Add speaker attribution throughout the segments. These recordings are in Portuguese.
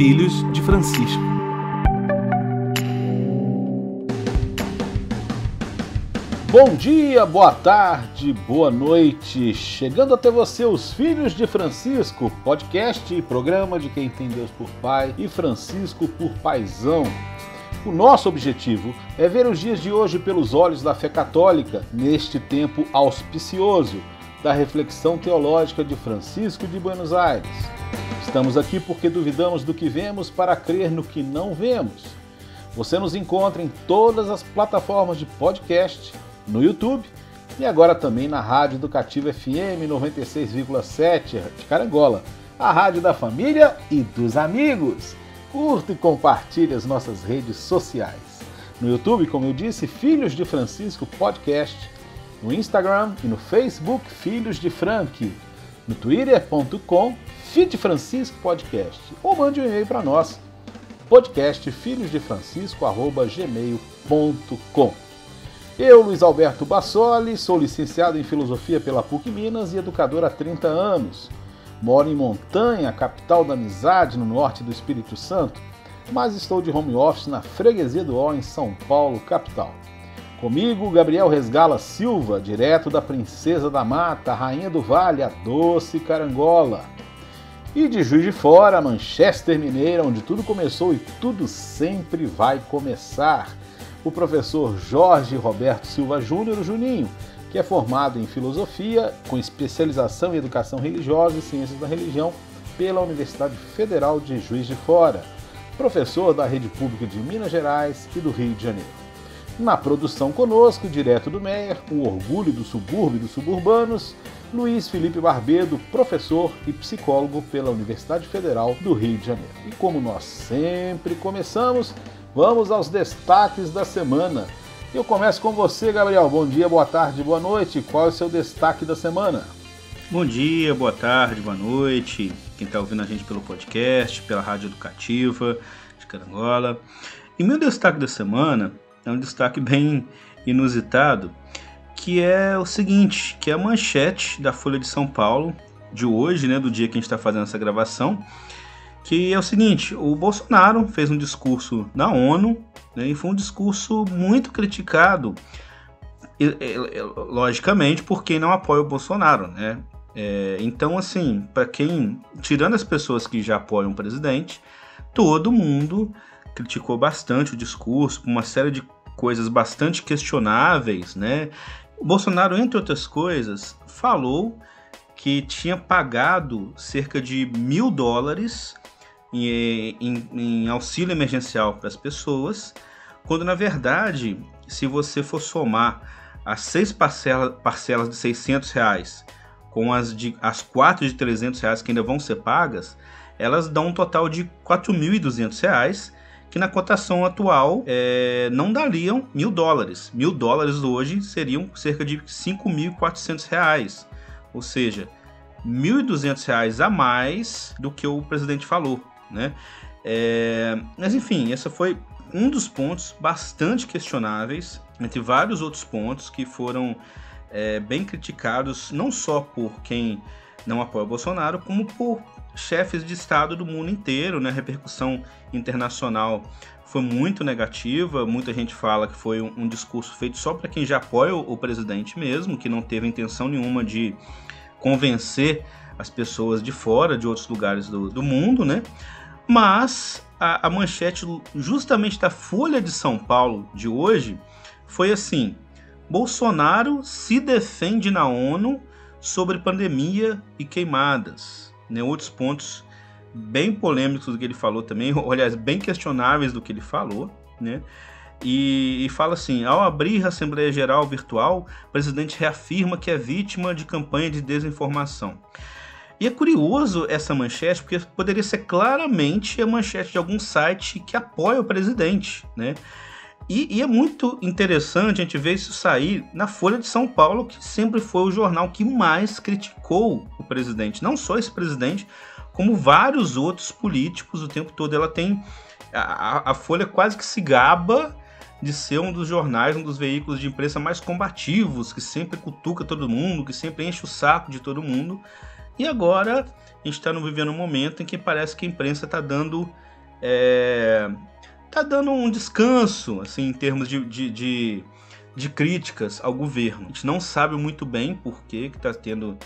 Speaker 1: Filhos de Francisco. Bom dia, boa tarde, boa noite. Chegando até você, os Filhos de Francisco, podcast e programa de quem tem Deus por Pai e Francisco por Paisão. O nosso objetivo é ver os dias de hoje pelos olhos da fé católica, neste tempo auspicioso da reflexão teológica de Francisco de Buenos Aires. Estamos aqui porque duvidamos do que vemos para crer no que não vemos. Você nos encontra em todas as plataformas de podcast, no YouTube e agora também na Rádio Educativa FM 96,7 de Carangola, a rádio da família e dos amigos curta e compartilhe as nossas redes sociais. No YouTube, como eu disse, Filhos de Francisco Podcast. No Instagram e no Facebook, Filhos de Frank. No twitter.com, Fit Francisco Podcast. Ou mande um e-mail para nós, podcastfilhosdefrancisco.gmail.com Eu, Luiz Alberto Bassoli, sou licenciado em Filosofia pela PUC Minas e educador há 30 anos. Moro em Montanha, capital da amizade, no norte do Espírito Santo, mas estou de home office na Freguesia do Ó, em São Paulo, capital. Comigo, Gabriel Resgala Silva, direto da Princesa da Mata, Rainha do Vale, a doce carangola. E de Juiz de Fora, Manchester Mineira, onde tudo começou e tudo sempre vai começar. O professor Jorge Roberto Silva Júnior, Juninho, que é formado em filosofia, com especialização em educação religiosa e ciências da religião pela Universidade Federal de Juiz de Fora, professor da Rede Pública de Minas Gerais e do Rio de Janeiro. Na produção conosco, direto do Meier, o orgulho do subúrbio e dos suburbanos, Luiz Felipe Barbedo, professor e psicólogo pela Universidade Federal do Rio de Janeiro. E como nós sempre começamos, vamos aos destaques da semana. Eu começo com você, Gabriel. Bom dia, boa tarde, boa noite. Qual é o seu destaque da semana?
Speaker 2: Bom dia, boa tarde, boa noite. Quem está ouvindo a gente pelo podcast, pela Rádio Educativa de Carangola. E meu destaque da semana é um destaque bem inusitado, que é o seguinte, que é a manchete da Folha de São Paulo de hoje, né, do dia que a gente está fazendo essa gravação, que é o seguinte: o Bolsonaro fez um discurso na ONU né, e foi um discurso muito criticado, logicamente, por quem não apoia o Bolsonaro. Né? É, então, assim, para quem, tirando as pessoas que já apoiam o presidente, todo mundo criticou bastante o discurso, uma série de coisas bastante questionáveis, né? O Bolsonaro, entre outras coisas, falou que tinha pagado cerca de mil dólares em, em, em auxílio emergencial para as pessoas, quando na verdade, se você for somar as seis parcela, parcelas de 600 reais com as, de, as quatro de 300 reais que ainda vão ser pagas, elas dão um total de 4.200 reais, que na cotação atual é, não dariam mil dólares. Mil dólares hoje seriam cerca de 5.400 reais, ou seja, 1.200 reais a mais do que o presidente falou né? É, mas enfim, esse foi um dos pontos bastante questionáveis, entre vários outros pontos que foram é, bem criticados, não só por quem não apoia o Bolsonaro, como por chefes de Estado do mundo inteiro. Né? A repercussão internacional foi muito negativa. Muita gente fala que foi um, um discurso feito só para quem já apoia o, o, presidente mesmo, que não teve intenção nenhuma de convencer as pessoas de fora, de outros lugares do, do mundo, né? Mas a, a manchete justamente da Folha de São Paulo de hoje foi assim: Bolsonaro se defende na ONU sobre pandemia e queimadas. Né? Outros pontos bem polêmicos do que ele falou também, aliás, bem questionáveis do que ele falou, né? E, e, fala assim: ao abrir a Assembleia Geral virtual, o presidente reafirma que é vítima de campanha de desinformação. E é curioso essa manchete, porque poderia ser claramente a manchete de algum site que apoia o presidente, né? E, e, é muito interessante a gente ver isso sair na Folha de São Paulo, que sempre foi o jornal que mais criticou o presidente. Não só esse presidente, como vários outros políticos o tempo todo. Ela tem. A, a Folha quase que se gaba de ser um dos jornais, um dos veículos de imprensa mais combativos, que sempre cutuca todo mundo, que sempre enche o saco de todo mundo. E agora a gente está vivendo um momento em que parece que a imprensa está dando é, tá dando um descanso, assim, em termos de, de, de, de críticas ao governo. A gente não sabe muito bem por que está tendo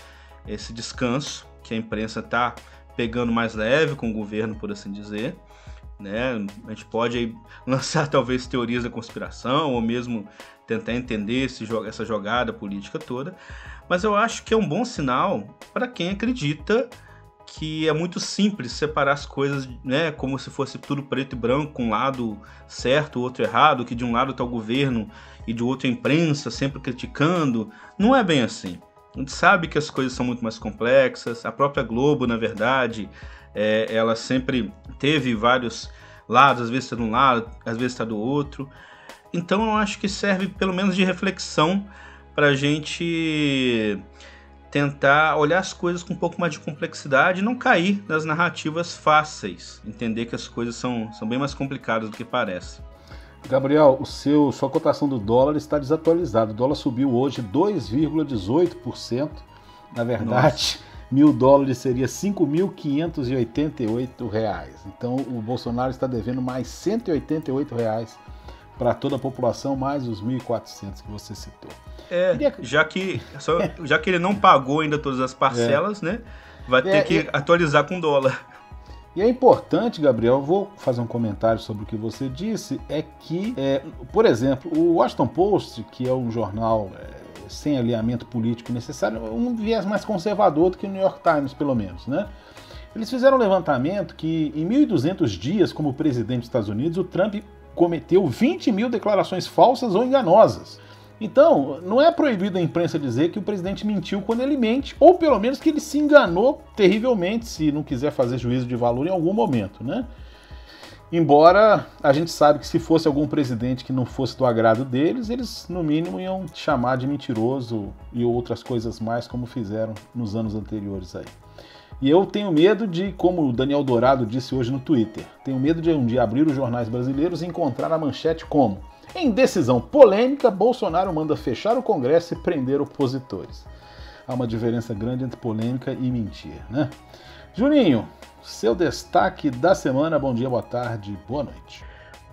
Speaker 2: esse descanso, que a imprensa está pegando mais leve com o governo, por assim dizer. Né? A gente pode lançar talvez teorias da conspiração ou mesmo tentar entender esse, essa jogada política toda, mas eu acho que é um bom sinal para quem acredita que é muito simples separar as coisas, né, como se fosse tudo preto e branco, um lado certo, outro errado, que de um lado está o governo e de outro a imprensa sempre criticando. Não é bem assim. A gente sabe que as coisas são muito mais complexas. A própria Globo, na verdade, é, ela sempre teve vários lados, às vezes está de um lado, às vezes está do outro. Então eu acho que serve pelo menos de reflexão para a gente tentar olhar as coisas com um pouco mais de complexidade e não cair nas narrativas fáceis, entender que as coisas são, são bem mais complicadas do que parece.
Speaker 1: Gabriel, o seu, sua cotação do dólar está desatualizada. O dólar subiu hoje 2,18%. Na verdade, Nossa. mil dólares seria 5.588 reais. Então o Bolsonaro está devendo mais 188 reais para toda a população, mais os 1.400 que você citou.
Speaker 2: É, Queria... já, que, só, já que ele não pagou ainda todas as parcelas, é. né? Vai ter é, que é... atualizar com dólar.
Speaker 1: E é importante, Gabriel, vou fazer um comentário sobre o que você disse, é que, é, por exemplo, o Washington Post, que é um jornal é, sem alinhamento político necessário, um viés mais conservador do que o New York Times, pelo menos, né? Eles fizeram um levantamento que em 1.200 dias como presidente dos Estados Unidos, o Trump cometeu 20 mil declarações falsas ou enganosas. Então, não é proibido a imprensa dizer que o presidente mentiu quando ele mente, ou pelo menos que ele se enganou terrivelmente, se não quiser fazer juízo de valor em algum momento, né? Embora a gente sabe que se fosse algum presidente que não fosse do agrado deles, eles no mínimo iam chamar de mentiroso e outras coisas mais, como fizeram nos anos anteriores aí. E eu tenho medo de, como o Daniel Dourado disse hoje no Twitter, tenho medo de um dia abrir os jornais brasileiros e encontrar a manchete como em decisão polêmica, Bolsonaro manda fechar o Congresso e prender opositores. Há uma diferença grande entre polêmica e mentira, né? Juninho, seu destaque da semana, bom dia, boa tarde, boa noite.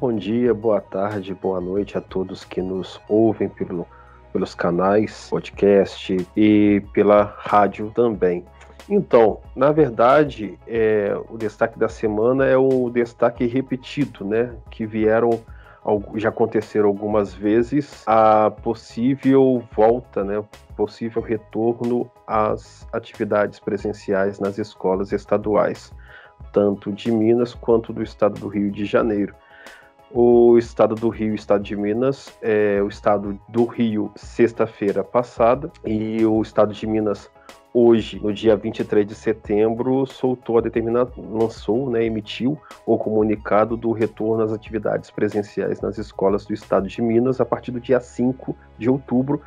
Speaker 3: Bom dia, boa tarde, boa noite a todos que nos ouvem pelo, pelos canais, podcast e pela rádio também. Então, na verdade, é, o destaque da semana é o destaque repetido, né? Que vieram, já aconteceram algumas vezes, a possível volta, né? Possível retorno às atividades presenciais nas escolas estaduais, tanto de Minas quanto do estado do Rio de Janeiro. O estado do Rio e o estado de Minas, é, o estado do Rio, sexta-feira passada, e o estado de Minas hoje, no dia 23 de setembro, soltou a determinação, lançou, né, emitiu o comunicado do retorno às atividades presenciais nas escolas do estado de Minas a partir do dia 5 de outubro,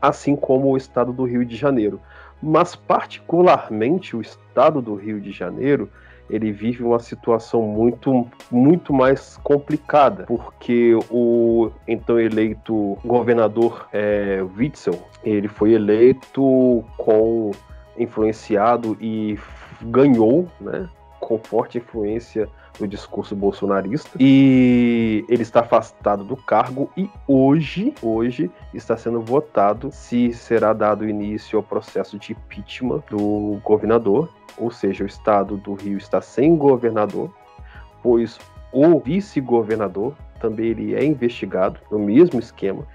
Speaker 3: assim como o estado do Rio de Janeiro. Mas particularmente o estado do Rio de Janeiro, ele vive uma situação muito, muito mais complicada, porque o então eleito governador é, Witzel, ele foi eleito com influenciado e ganhou, né, com forte influência no discurso bolsonarista. E ele está afastado do cargo e hoje, hoje está sendo votado se será dado início ao processo de impeachment do governador, ou seja, o estado do Rio está sem governador, pois o vice-governador também ele é investigado no mesmo esquema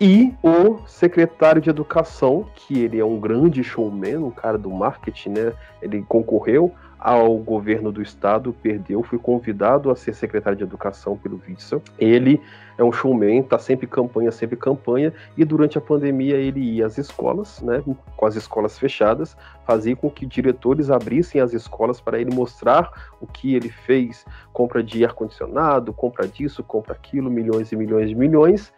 Speaker 3: e o secretário de Educação, que ele é um grande showman, um cara do marketing, né? Ele concorreu ao governo do estado, perdeu, foi convidado a ser secretário de Educação pelo Witzel. Ele é um showman, tá sempre campanha, sempre campanha, e durante a pandemia ele ia às escolas, né, com as escolas fechadas, fazia com que diretores abrissem as escolas para ele mostrar o que ele fez, compra de ar-condicionado, compra disso, compra aquilo, milhões e milhões de milhões,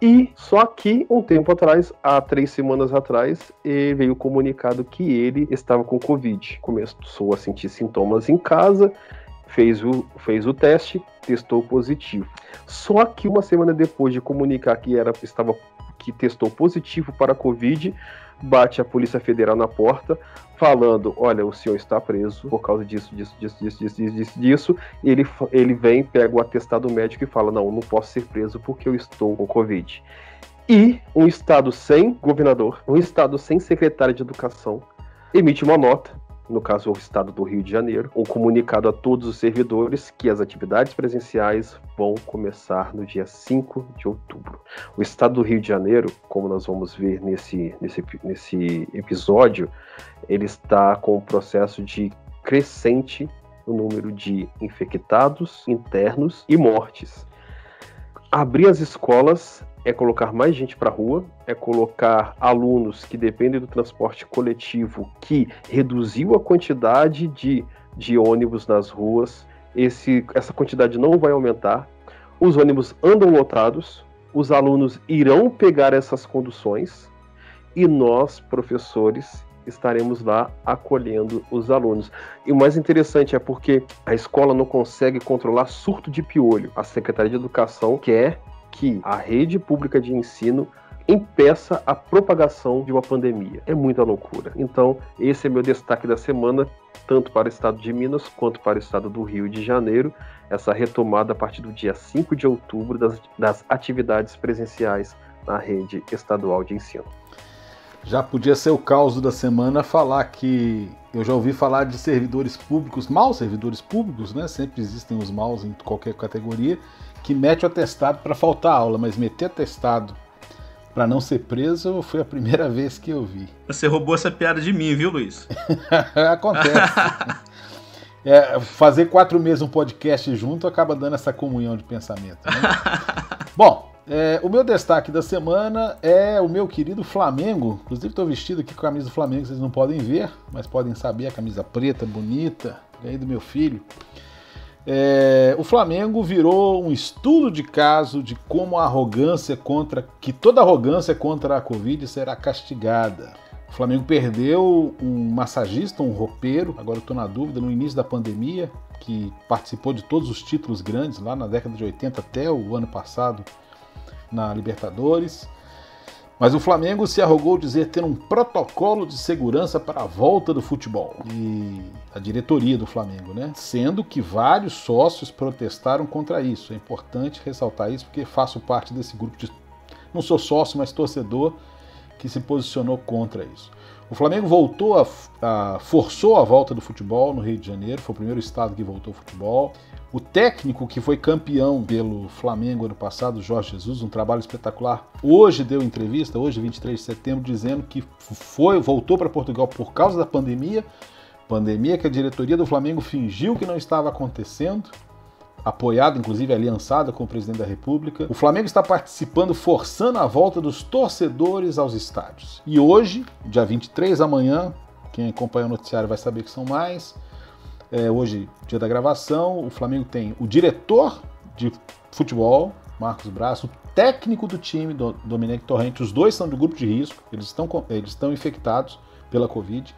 Speaker 3: e só que um tempo atrás, há três semanas atrás, veio o comunicado que ele estava com Covid. Começou a sentir sintomas em casa, fez o, fez o teste, testou positivo. Só que uma semana depois de comunicar que era, estava que testou positivo para Covid, bate a Polícia Federal na porta, falando: olha, o senhor está preso por causa disso, disso, disso, disso, disso, disso, disso, disso. Ele, ele vem, pega o atestado médico e fala: não, não posso ser preso porque eu estou com Covid. E um estado sem governador, um estado sem secretário de educação, emite uma nota no caso o estado do Rio de Janeiro, um comunicado a todos os servidores que as atividades presenciais vão começar no dia 5 de outubro. O estado do Rio de Janeiro, como nós vamos ver nesse, nesse, nesse episódio, ele está com um processo de crescente no número de infectados internos e mortes. Abrir as escolas é colocar mais gente para a rua, é colocar alunos que dependem do transporte coletivo, que reduziu a quantidade de, de ônibus nas ruas. Esse, essa quantidade não vai aumentar. Os ônibus andam lotados, os alunos irão pegar essas conduções e nós, professores, estaremos lá acolhendo os alunos. E o mais interessante é porque a escola não consegue controlar surto de piolho. A Secretaria de Educação quer que a rede pública de ensino impeça a propagação de uma pandemia. É muita loucura. Então, esse é meu destaque da semana, tanto para o estado de Minas quanto para o estado do Rio de Janeiro, essa retomada a partir do dia 5 de outubro das, das atividades presenciais na rede estadual de ensino.
Speaker 1: Já podia ser o caos da semana falar que eu já ouvi falar de servidores públicos, maus servidores públicos, né? Sempre existem os maus em qualquer categoria, que mete o atestado para faltar aula, mas meter atestado para não ser preso foi a primeira vez que eu vi.
Speaker 2: Você roubou essa piada de mim, viu, Luiz?
Speaker 1: Acontece. é, fazer quatro meses um podcast junto acaba dando essa comunhão de pensamento. Né? Bom, é, o meu destaque da semana é o meu querido Flamengo. Inclusive, estou vestido aqui com a camisa do Flamengo, vocês não podem ver, mas podem saber a camisa preta, bonita, ganhei do meu filho. É, o Flamengo virou um estudo de caso de como a arrogância contra. que toda arrogância contra a Covid será castigada. O Flamengo perdeu um massagista, um roupeiro, agora estou na dúvida, no início da pandemia, que participou de todos os títulos grandes lá na década de 80 até o ano passado na Libertadores. Mas o Flamengo se arrogou dizer ter um protocolo de segurança para a volta do futebol. E a diretoria do Flamengo, né? Sendo que vários sócios protestaram contra isso. É importante ressaltar isso porque faço parte desse grupo de. Não sou sócio, mas torcedor que se posicionou contra isso. O Flamengo voltou a, a, forçou a volta do futebol no Rio de Janeiro, foi o primeiro estado que voltou ao futebol. O técnico que foi campeão pelo Flamengo ano passado, Jorge Jesus, um trabalho espetacular, hoje deu entrevista, hoje 23 de setembro, dizendo que foi voltou para Portugal por causa da pandemia, pandemia que a diretoria do Flamengo fingiu que não estava acontecendo, apoiado, inclusive aliançada com o presidente da República. O Flamengo está participando, forçando a volta dos torcedores aos estádios. E hoje, dia 23 amanhã, quem acompanha o noticiário vai saber que são mais é, hoje, dia da gravação, o Flamengo tem o diretor de futebol, Marcos Braço, o técnico do time, do, Dominique Torrente, os dois são do grupo de risco, eles estão, eles estão infectados pela Covid,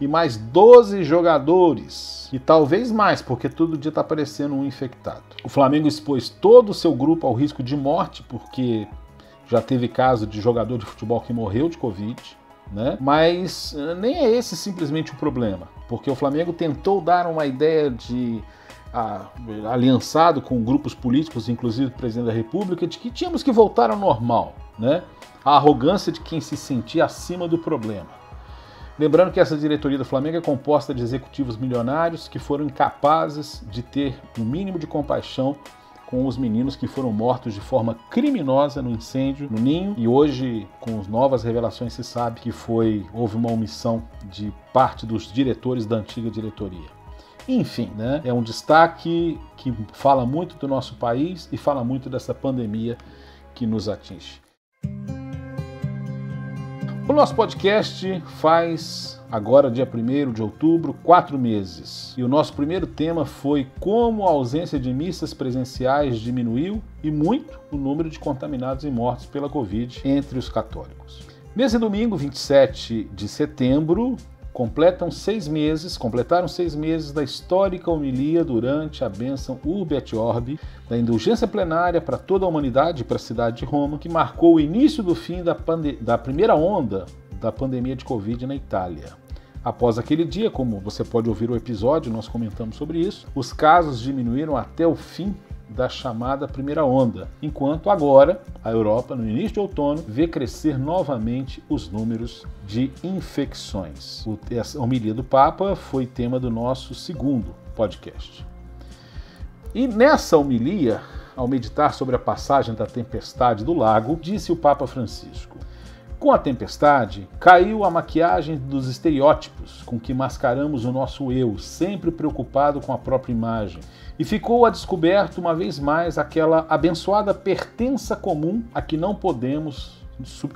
Speaker 1: e mais 12 jogadores, e talvez mais, porque todo dia está aparecendo um infectado. O Flamengo expôs todo o seu grupo ao risco de morte, porque já teve caso de jogador de futebol que morreu de Covid, né? Mas eh, nem é esse simplesmente o problema, porque o Flamengo tentou dar uma ideia de ah, aliançado com grupos políticos, inclusive o presidente da República, de que tínhamos que voltar ao normal, né? A arrogância de quem se sentia acima do problema. Lembrando que essa diretoria do Flamengo é composta de executivos milionários que foram incapazes de ter o um mínimo de compaixão com os meninos que foram mortos de forma criminosa no incêndio no ninho e hoje com as novas revelações se sabe que foi houve uma omissão de parte dos diretores da antiga diretoria. Enfim, né, é um destaque que fala muito do nosso país e fala muito dessa pandemia que nos atinge. O nosso podcast faz agora, dia 1 de outubro, quatro meses. E o nosso primeiro tema foi como a ausência de missas presenciais diminuiu e muito o número de contaminados e mortos pela Covid entre os católicos. Nesse domingo, 27 de setembro, completam seis meses, completaram seis meses da histórica homilia durante a bênção Urbi et Orbi, da indulgência plenária para toda a humanidade e para a cidade de Roma, que marcou o início do fim da, da primeira onda da pandemia de Covid na Itália. Após aquele dia, como você pode ouvir o episódio, nós comentamos sobre isso, os casos diminuíram até o fim da chamada primeira onda, enquanto agora a Europa, no início de outono, vê crescer novamente os números de infecções. A homilia do Papa foi tema do nosso segundo podcast. E nessa homilia, ao meditar sobre a passagem da tempestade do lago, disse o Papa Francisco: com a tempestade, caiu a maquiagem dos estereótipos com que mascaramos o nosso eu, sempre preocupado com a própria imagem, e ficou a descoberto uma vez mais aquela abençoada pertença comum a que não podemos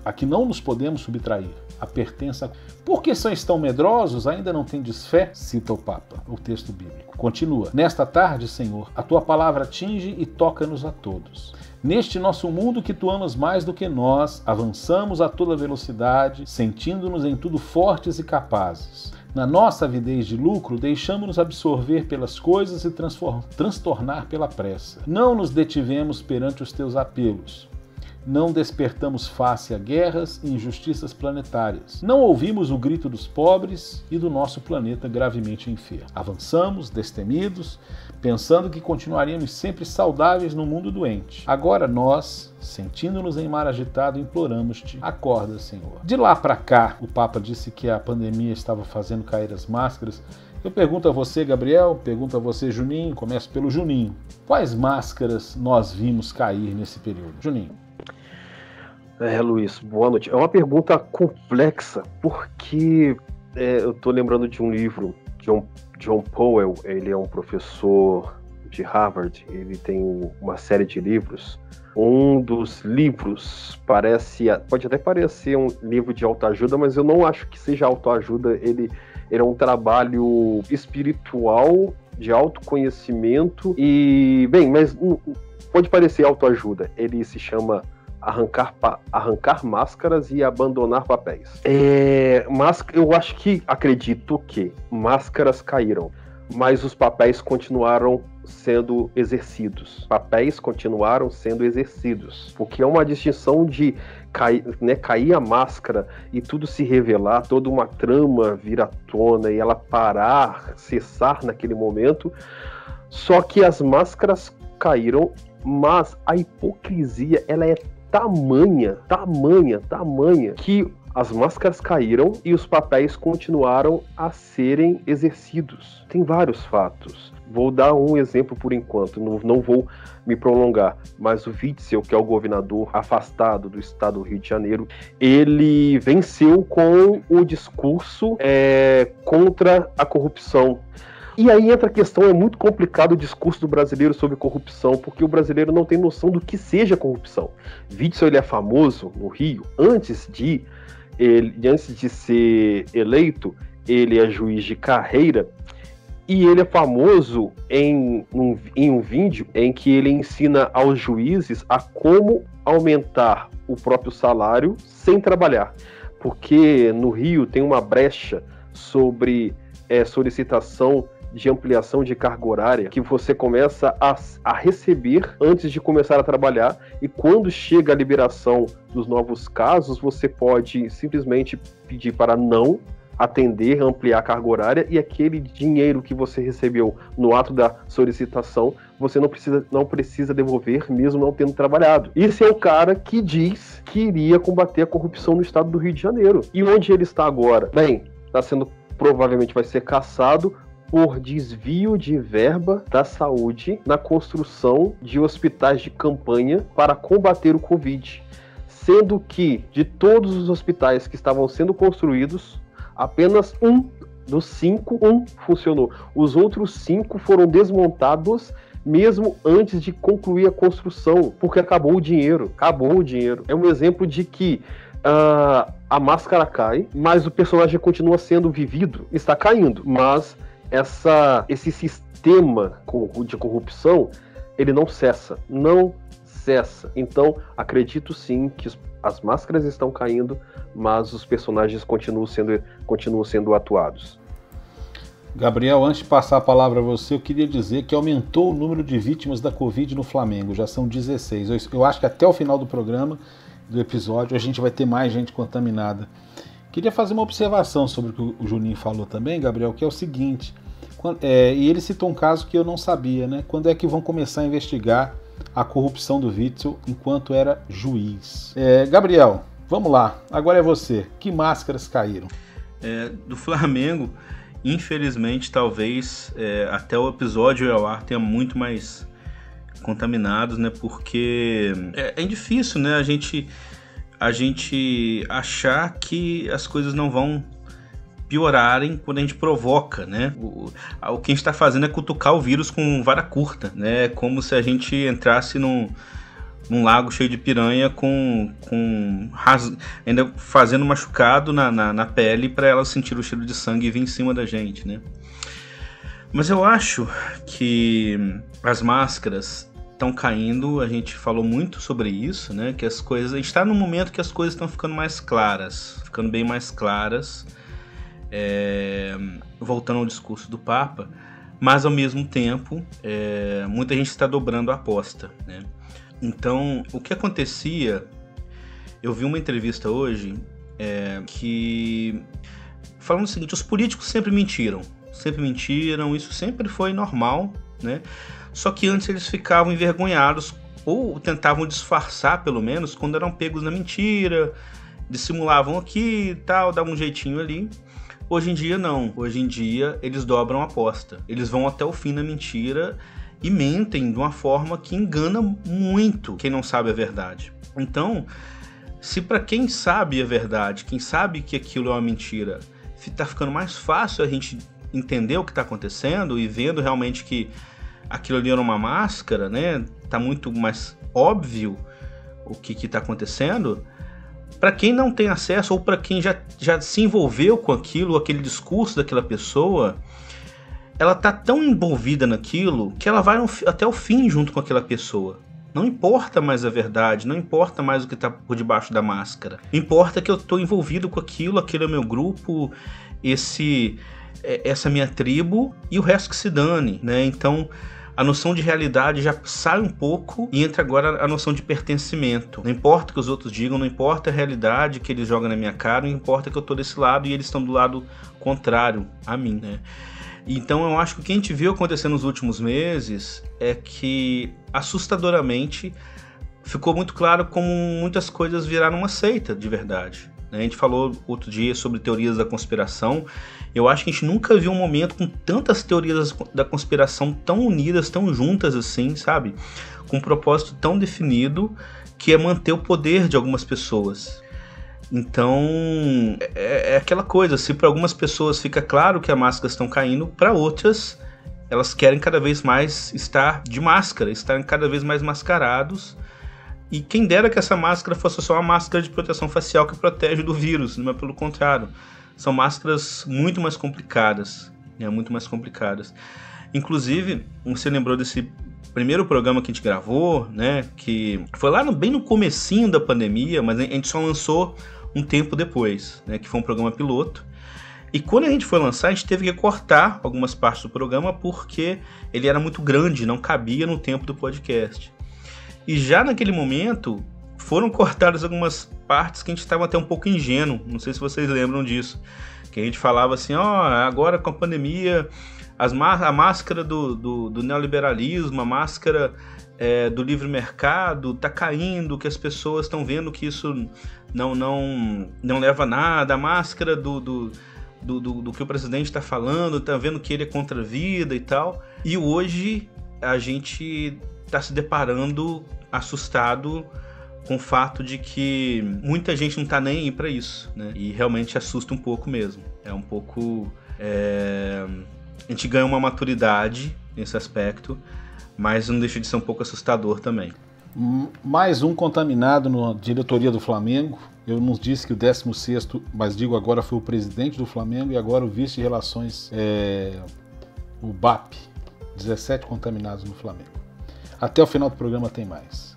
Speaker 1: a que não nos podemos subtrair, a pertença. Por que são tão medrosos? Ainda não tendes fé? Cita o Papa, o texto bíblico. Continua. Nesta tarde, Senhor, a tua palavra atinge e toca-nos a todos. Neste nosso mundo que tu amas mais do que nós, avançamos a toda velocidade, sentindo-nos em tudo fortes e capazes. Na nossa avidez de lucro, deixamos-nos absorver pelas coisas e transtornar pela pressa. Não nos detivemos perante os teus apelos. Não despertamos face a guerras e injustiças planetárias. Não ouvimos o grito dos pobres e do nosso planeta gravemente enfermo. Avançamos, destemidos, pensando que continuaríamos sempre saudáveis no mundo doente. Agora nós, sentindo-nos em mar agitado, imploramos-te: acorda, Senhor. De lá para cá, o Papa disse que a pandemia estava fazendo cair as máscaras. Eu pergunto a você, Gabriel, pergunto a você, Juninho, começo pelo Juninho. Quais máscaras nós vimos cair nesse período? Juninho.
Speaker 3: É, Luiz, boa noite. É uma pergunta complexa, porque é, eu estou lembrando de um livro um John Powell, ele é um professor de Harvard, ele tem uma série de livros. Um dos livros parece, pode até parecer um livro de autoajuda, mas eu não acho que seja autoajuda. Ele, ele é um trabalho espiritual de autoconhecimento e, bem, mas pode parecer autoajuda. Ele se chama arrancar, arrancar máscaras e abandonar papéis. É, mas eu acho que acredito que máscaras caíram, mas os papéis continuaram sendo exercidos. Papéis continuaram sendo exercidos, porque é uma distinção de cair, né, cair a máscara e tudo se revelar, toda uma trama vir à tona e ela parar, cessar naquele momento. Só que as máscaras caíram, mas a hipocrisia ela é tamanha, tamanha, tamanha que as máscaras caíram e os papéis continuaram a serem exercidos. Tem vários fatos. Vou dar um exemplo por enquanto, não, não vou me prolongar, mas o Witzel, que é o governador afastado do estado do Rio de Janeiro, ele venceu com o discurso é, contra a corrupção. E aí entra a questão, é muito complicado o discurso do brasileiro sobre corrupção, porque o brasileiro não tem noção do que seja corrupção. Witzel ele é famoso no Rio, antes de ele, antes de ser eleito, ele é juiz de carreira e ele é famoso em um, em um vídeo em que ele ensina aos juízes a como aumentar o próprio salário sem trabalhar. Porque no Rio tem uma brecha sobre é, solicitação de ampliação de carga horária que você começa a, a receber antes de começar a trabalhar, e quando chega a liberação dos novos casos, você pode simplesmente pedir para não atender, ampliar a carga horária e aquele dinheiro que você recebeu no ato da solicitação, você não precisa, não precisa devolver mesmo não tendo trabalhado. Esse é o cara que diz que iria combater a corrupção no estado do Rio de Janeiro. E onde ele está agora? Bem, está sendo provavelmente vai ser caçado por desvio de verba da saúde na construção de hospitais de campanha para combater o Covid. Sendo que, de todos os hospitais que estavam sendo construídos, apenas um dos cinco, um funcionou. Os outros cinco foram desmontados mesmo antes de concluir a construção, porque acabou o dinheiro. Acabou o dinheiro. É um exemplo de que uh, a máscara cai, mas o personagem continua sendo vivido. Está caindo, mas essa, esse sistema de corrupção ele não cessa, não cessa. Então, acredito sim que as máscaras estão caindo, mas os personagens continuam sendo, continuam sendo atuados.
Speaker 1: Gabriel, antes de passar a palavra a você, eu queria dizer que aumentou o número de vítimas da Covid no Flamengo, já são 16. Eu acho que até o final do programa, do episódio, a gente vai ter mais gente contaminada. Queria fazer uma observação sobre o que o Juninho falou também, Gabriel, que é o seguinte: é, e ele citou um caso que eu não sabia, né? Quando é que vão começar a investigar a corrupção do Witzel enquanto era juiz? É, Gabriel, vamos lá, agora é você. Que máscaras caíram?
Speaker 2: É, do Flamengo, infelizmente, talvez é, até o episódio ao ar tenha muito mais contaminados, né? Porque é, é difícil, né? A gente, a gente achar que as coisas não vão piorarem quando a gente provoca, né? O, o que a gente está fazendo é cutucar o vírus com vara curta, né? Como se a gente entrasse num, num lago cheio de piranha com, com ras... ainda fazendo machucado na, na, na pele para ela sentir o cheiro de sangue e vir em cima da gente, né? Mas eu acho que as máscaras estão caindo, a gente falou muito sobre isso, né? Que as coisas. A gente está num momento que as coisas estão ficando mais claras, ficando bem mais claras é, voltando ao discurso do Papa, mas ao mesmo tempo é, muita gente está dobrando a aposta. Né? Então, o que acontecia? Eu vi uma entrevista hoje é, que falando o seguinte: os políticos sempre mentiram, sempre mentiram, isso sempre foi normal, né? Só que antes eles ficavam envergonhados ou tentavam disfarçar, pelo menos, quando eram pegos na mentira, dissimulavam aqui e tal, davam um jeitinho ali. Hoje em dia, não. Hoje em dia, eles dobram a aposta. Eles vão até o fim na mentira e mentem de uma forma que engana muito quem não sabe a verdade. Então, se para quem sabe a verdade, quem sabe que aquilo é uma mentira, está ficando mais fácil a gente entender o que está acontecendo e vendo realmente que aquilo ali era uma máscara, né? Tá muito mais óbvio o que está acontecendo para quem não tem acesso ou para quem já, já se envolveu com aquilo, aquele discurso daquela pessoa, ela tá tão envolvida naquilo que ela vai até o fim junto com aquela pessoa. Não importa mais a verdade, não importa mais o que está por debaixo da máscara. Importa que eu estou envolvido com aquilo, aquele é meu grupo, esse é, essa minha tribo e o resto que se dane, né? Então a noção de realidade já sai um pouco e entra agora a noção de pertencimento. Não importa o que os outros digam, não importa a realidade que eles jogam na minha cara, não importa que eu tô desse lado e eles estão do lado contrário a mim, né? Então eu acho que o que a gente viu acontecer nos últimos meses é que assustadoramente ficou muito claro como muitas coisas viraram uma seita de verdade. Né? A gente falou outro dia sobre teorias da conspiração. Eu acho que a gente nunca viu um momento com tantas teorias da conspiração tão unidas, tão juntas assim, sabe? Com um propósito tão definido que é manter o poder de algumas pessoas. Então, é, é aquela coisa, se para algumas pessoas fica claro que as máscaras estão caindo, para outras elas querem cada vez mais estar de máscara, estar cada vez mais mascarados e quem dera que essa máscara fosse só uma máscara de proteção facial que protege do vírus, não é pelo contrário. São máscaras muito mais complicadas, né? muito mais complicadas. Inclusive, você lembrou desse primeiro programa que a gente gravou, né? Que foi lá no, bem no comecinho da pandemia, mas a gente só lançou um tempo depois, né? Que foi um programa piloto. E quando a gente foi lançar, a gente teve que cortar algumas partes do programa porque ele era muito grande, não cabia no tempo do podcast. E já naquele momento foram cortadas algumas partes que a gente estava até um pouco ingênuo. Não sei se vocês lembram disso. Que a gente falava assim: ó, oh, agora com a pandemia, as a máscara do, do, do neoliberalismo, a máscara é, do livre mercado está caindo, que as pessoas estão vendo que isso não, não, não leva a nada, a máscara do, do, do, do, que o presidente está falando, está vendo que ele é contra a vida e tal. E hoje a gente está se deparando assustado com o fato de que muita gente não está nem aí para isso, né? E realmente assusta um pouco mesmo. É um pouco. É... A gente ganha uma maturidade nesse aspecto, mas não deixa de ser um pouco assustador também.
Speaker 1: Mais um contaminado na diretoria do Flamengo. Eu não disse que o 16, mas digo agora, foi o presidente do Flamengo e agora o vice de relações, é... o BAP. 17 contaminados no Flamengo. Até o final do programa tem mais.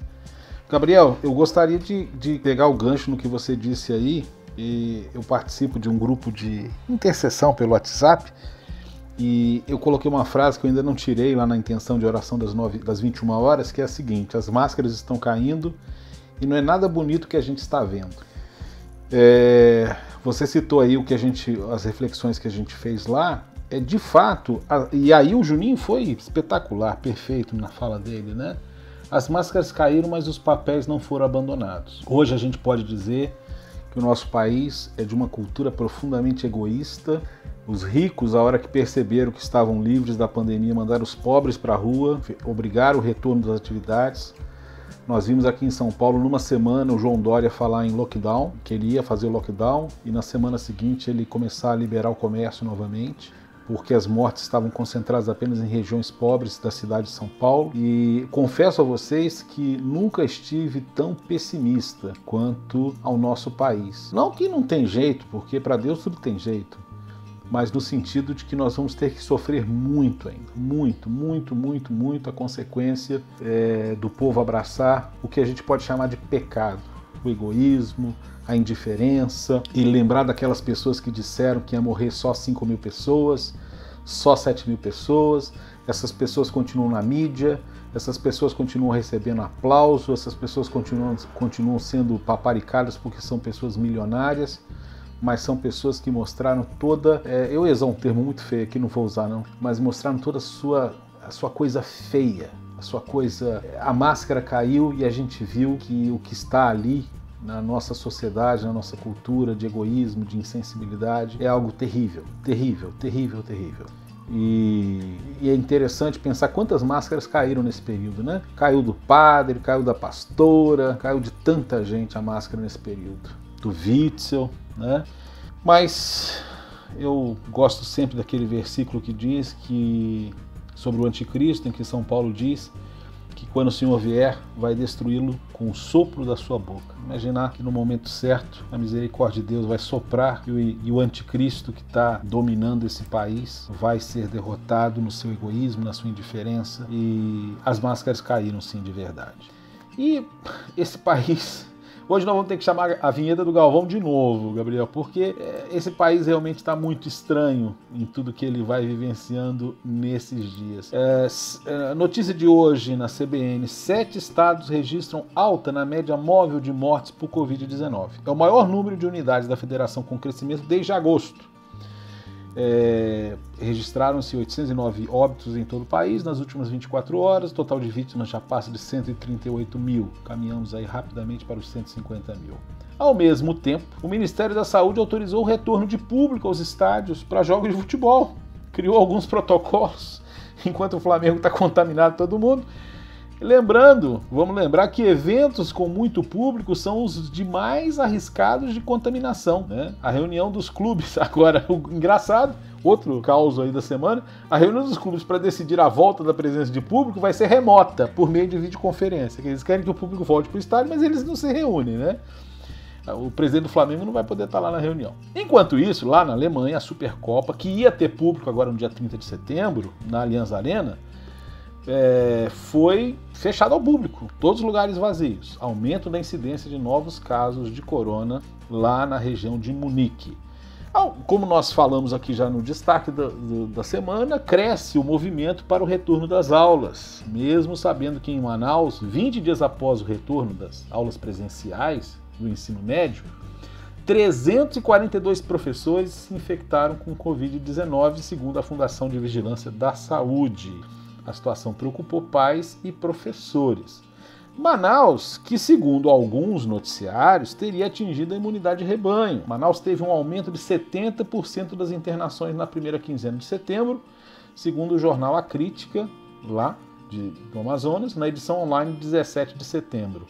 Speaker 1: Gabriel, eu gostaria de, de pegar o gancho no que você disse aí. E eu participo de um grupo de intercessão pelo WhatsApp. E eu coloquei uma frase que eu ainda não tirei lá na intenção de oração das, 9, das 21 horas, que é a seguinte: as máscaras estão caindo e não é nada bonito que a gente está vendo. É, você citou aí o que a gente, as reflexões que a gente fez lá. É de fato, a, e aí o Juninho foi espetacular, perfeito na fala dele, né? As máscaras caíram, mas os papéis não foram abandonados. Hoje a gente pode dizer que o nosso país é de uma cultura profundamente egoísta. Os ricos, a hora que perceberam que estavam livres da pandemia, mandaram os pobres para a rua, obrigaram o retorno das atividades. Nós vimos aqui em São Paulo, numa semana, o João Dória falar em lockdown, que ele ia fazer o lockdown, e na semana seguinte ele começar a liberar o comércio novamente porque as mortes estavam concentradas apenas em regiões pobres da cidade de São Paulo. E confesso a vocês que nunca estive tão pessimista quanto ao nosso país. Não que não tem jeito, porque para Deus tudo tem jeito, mas no sentido de que nós vamos ter que sofrer muito ainda, muito, muito, muito, muito a consequência é, do povo abraçar o que a gente pode chamar de pecado, o egoísmo, a indiferença e lembrar daquelas pessoas que disseram que ia morrer só 5 mil pessoas, só 7 mil pessoas. Essas pessoas continuam na mídia, essas pessoas continuam recebendo aplauso, essas pessoas continuam, continuam sendo paparicadas porque são pessoas milionárias, mas são pessoas que mostraram toda. É, eu ia usar um termo muito feio aqui, não vou usar não, mas mostraram toda a sua, a sua coisa feia, a sua coisa. A máscara caiu e a gente viu que o que está ali na nossa sociedade, na nossa cultura de egoísmo, de insensibilidade, é algo terrível, terrível, terrível, terrível. E, e, é interessante pensar quantas máscaras caíram nesse período, né? Caiu do padre, caiu da pastora, caiu de tanta gente a máscara nesse período. Do Witzel, né? Mas eu gosto sempre daquele versículo que diz que sobre o anticristo, em que São Paulo diz que quando o Senhor vier, vai destruí-lo com o sopro da sua boca. Imaginar que no momento certo a misericórdia de Deus vai soprar e o, anticristo que está dominando esse país vai ser derrotado no seu egoísmo, na sua indiferença e as máscaras caíram sim de verdade. E esse país Hoje nós vamos ter que chamar a vinheta do Galvão de novo, Gabriel, porque é, esse país realmente está muito estranho em tudo que ele vai vivenciando nesses dias. É, é notícia de hoje na CBN: sete estados registram alta na média móvel de mortes por Covid-19. É o maior número de unidades da federação com crescimento desde agosto. É, Registraram-se 809 óbitos em todo o país nas últimas 24 horas, o total de vítimas já passa de 138 mil. Caminhamos aí rapidamente para os 150 mil. Ao mesmo tempo, o Ministério da Saúde autorizou o retorno de público aos estádios para jogos de futebol. Criou alguns protocolos, enquanto o Flamengo está contaminado todo mundo. Lembrando, vamos lembrar que eventos com muito público são os de mais arriscados de contaminação. Né? A reunião dos clubes, agora, o engraçado, outro caos aí da semana, a reunião dos clubes para decidir a volta da presença de público vai ser remota, por meio de videoconferência. Eles querem que o público volte para o estádio, mas eles não se reúnem, né? O presidente do Flamengo não vai poder estar lá na reunião. Enquanto isso, lá na Alemanha, a Supercopa, que ia ter público agora no dia 30 de setembro, na Allianz Arena, é, foi fechado ao público, todos os lugares vazios. Aumento da incidência de novos casos de corona lá na região de Munique. Como nós falamos aqui já no destaque da, da semana, cresce o movimento para o retorno das aulas, mesmo sabendo que em Manaus, 20 dias após o retorno das aulas presenciais do ensino médio, 342 professores se infectaram com Covid-19, segundo a Fundação de Vigilância da Saúde. A situação preocupou pais e professores. Manaus, que segundo alguns noticiários, teria atingido a imunidade de rebanho. Manaus teve um aumento de 70% das internações na primeira quinzena de setembro, segundo o jornal A Crítica, lá de, do Amazonas, na edição online de 17 de setembro.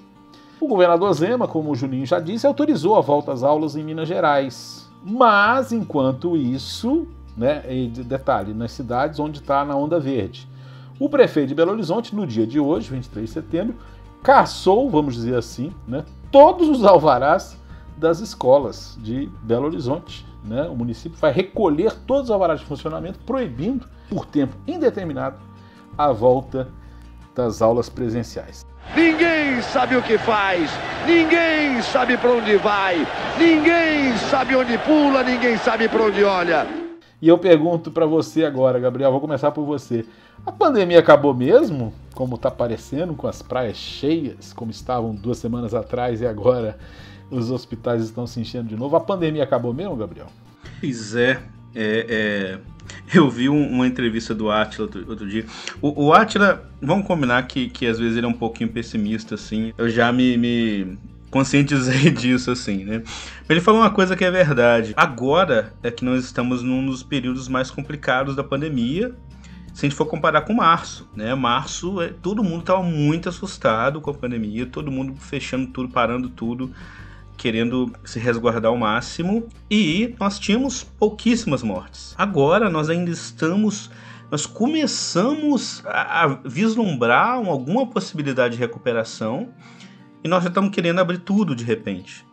Speaker 1: O governador Zema, como o Juninho já disse, autorizou a volta às aulas em Minas Gerais. Mas, enquanto isso, né, detalhe, nas cidades onde está na onda verde. O prefeito de Belo Horizonte, no dia de hoje, 23 de setembro, caçou, vamos dizer assim, né, todos os alvarás das escolas de Belo Horizonte. Né? O município vai recolher todos os alvarás de funcionamento, proibindo, por tempo indeterminado, a volta das aulas presenciais.
Speaker 4: Ninguém sabe o que faz, ninguém sabe para onde vai, ninguém sabe onde pula, ninguém sabe para onde olha.
Speaker 1: E eu pergunto para você agora, Gabriel, vou começar por você. A pandemia acabou mesmo? Como está parecendo, com as praias cheias, como estavam duas semanas atrás e agora os hospitais estão se enchendo de novo. A pandemia acabou mesmo, Gabriel?
Speaker 2: Pois é. é, é... Eu vi um, uma entrevista do Atila outro, outro dia. O, o Atila, vamos combinar que, que às vezes ele é um pouquinho pessimista, assim. Eu já me, me conscientizei disso, assim, né? Ele falou uma coisa que é verdade. Agora é que nós estamos num dos períodos mais complicados da pandemia. Se a gente for comparar com março, né? Março, é, todo mundo estava muito assustado com a pandemia, todo mundo fechando tudo, parando tudo querendo se resguardar ao máximo e nós tínhamos pouquíssimas mortes. Agora nós ainda estamos nós começamos a, vislumbrar alguma possibilidade de recuperação e nós já estamos querendo abrir tudo de repente,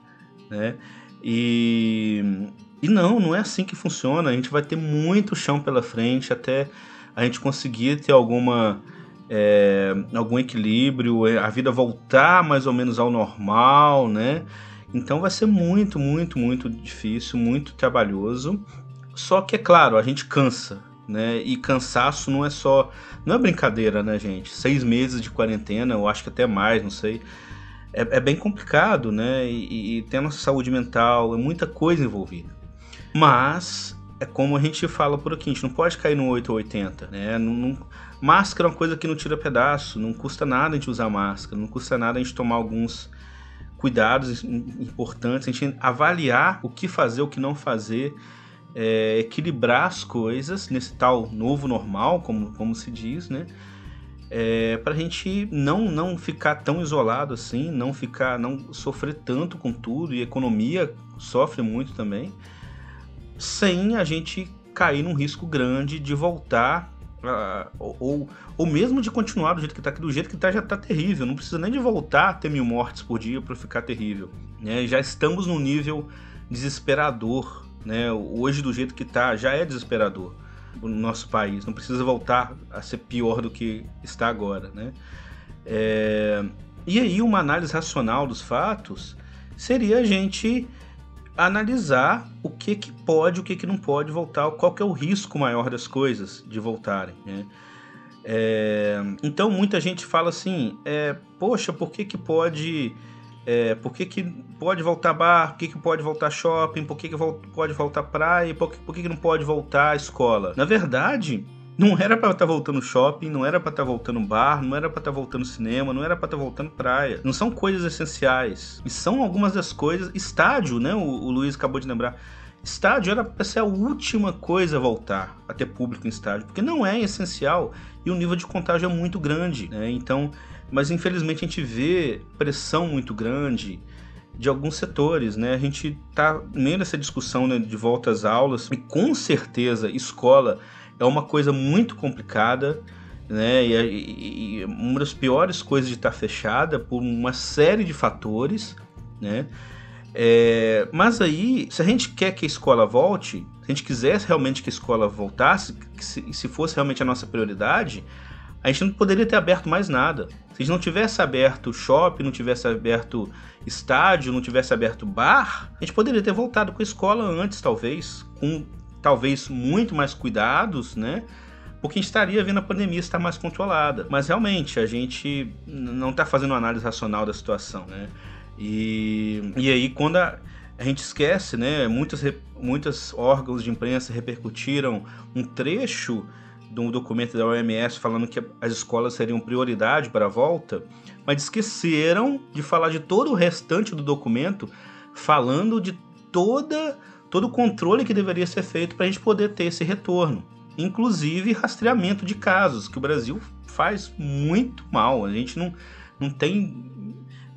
Speaker 2: né? E, e não, não é assim que funciona. A gente vai ter muito chão pela frente até a gente conseguir ter alguma é, algum equilíbrio, a vida voltar mais ou menos ao normal, né? Então vai ser muito, muito, muito difícil, muito trabalhoso. Só que é claro, a gente cansa, né? E cansaço não é só. Não é brincadeira, né, gente? Seis meses de quarentena, eu acho que até mais, não sei. É, é bem complicado, né? E, e tem a nossa saúde mental, é muita coisa envolvida. Mas é como a gente fala por aqui, a gente não pode cair no 8 ou 80, né? Não, não... Máscara é uma coisa que não tira pedaço, não custa nada a gente usar máscara, não custa nada a gente tomar alguns cuidados importantes, a gente avaliar o que fazer, o que não fazer, é, equilibrar as coisas nesse tal novo normal, como, como se diz, né? É, para a gente não, não ficar tão isolado assim, não ficar, não sofrer tanto com tudo e a economia sofre muito também, sem a gente cair num risco grande de voltar ou, ou mesmo de continuar do jeito que está aqui, do jeito que está já está terrível. Não precisa nem de voltar a ter mil mortes por dia para ficar terrível. Né? Já estamos num nível desesperador. Né? Hoje, do jeito que está, já é desesperador no nosso país. Não precisa voltar a ser pior do que está agora. Né? É... E aí, uma análise racional dos fatos seria a gente analisar o que, que pode, o que, que não pode voltar, qual que é o risco maior das coisas de voltarem. Né? É, então muita gente fala assim, é, poxa, por que, que pode. É, por que, que pode voltar bar? Por que, que pode voltar shopping? Por que, que pode voltar praia? Por que, por que, que não pode voltar escola? Na verdade, não era para estar tá voltando shopping, não era para estar tá voltando bar, não era para estar tá voltando cinema, não era para estar voltando praia. Não são coisas essenciais. E são algumas das coisas. Estádio, né? O, o Luiz acabou de lembrar. Estádio era para ser a última coisa a voltar a ter público em estádio, porque não é essencial e o nível de contágio é muito grande, né? Então, mas infelizmente a gente vê pressão muito grande de alguns setores, né? A gente tá meio nessa discussão né, de volta às aulas e com certeza escola é uma coisa muito complicada, né? E, e, e uma das piores coisas de estar fechada por uma série de fatores, né? É, mas aí, se a gente quer que a escola volte, se a gente quisesse realmente que a escola voltasse, se, se fosse realmente a nossa prioridade, a gente não poderia ter aberto mais nada. Se a gente não tivesse aberto shopping, não tivesse aberto estádio, não tivesse aberto bar, a gente poderia ter voltado com a escola antes, talvez, com talvez muito mais cuidados, né? Porque a gente estaria vendo a pandemia estar mais controlada. Mas realmente a gente não está fazendo uma análise racional da situação, né? E, e aí quando a, a gente esquece, né? Muitos, muitos órgãos de imprensa repercutiram um trecho de um documento da OMS falando que as escolas seriam prioridade para a volta, mas esqueceram de falar de todo o restante do documento, falando de toda todo o controle que deveria ser feito para a gente poder ter esse retorno. Inclusive rastreamento de casos, que o Brasil faz muito mal. A gente não, não tem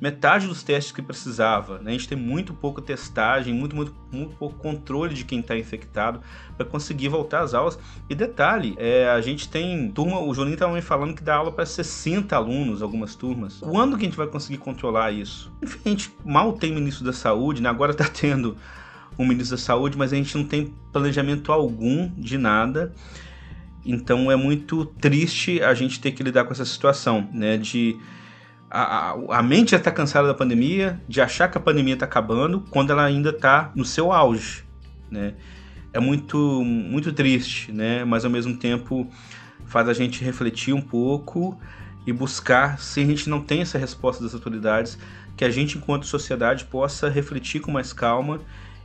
Speaker 2: metade dos testes que precisava. Né? A gente tem muito pouca testagem, muito, muito, muito pouco controle de quem está infectado para conseguir voltar às aulas. E detalhe, é, a gente tem turma, o Juninho estava me falando que dá aula para 60 alunos, algumas turmas. Quando que a gente vai conseguir controlar isso? Enfim, a gente mal tem ministro da saúde, né? agora está tendo o ministro da Saúde, mas a gente não tem planejamento algum de nada. Então é muito triste a gente ter que lidar com essa situação, né? De a, a, mente já está cansada da pandemia, de achar que a pandemia está acabando, quando ela ainda está no seu auge, né? É muito, muito triste, né? Mas ao mesmo tempo faz a gente refletir um pouco e buscar, se a gente não tem essa resposta das autoridades, que a gente, enquanto sociedade, possa refletir com mais calma